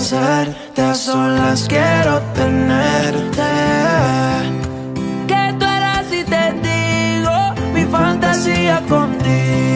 convencerte, a solas quiero tenerte. Que tú eras y te digo, mi fantasía contigo.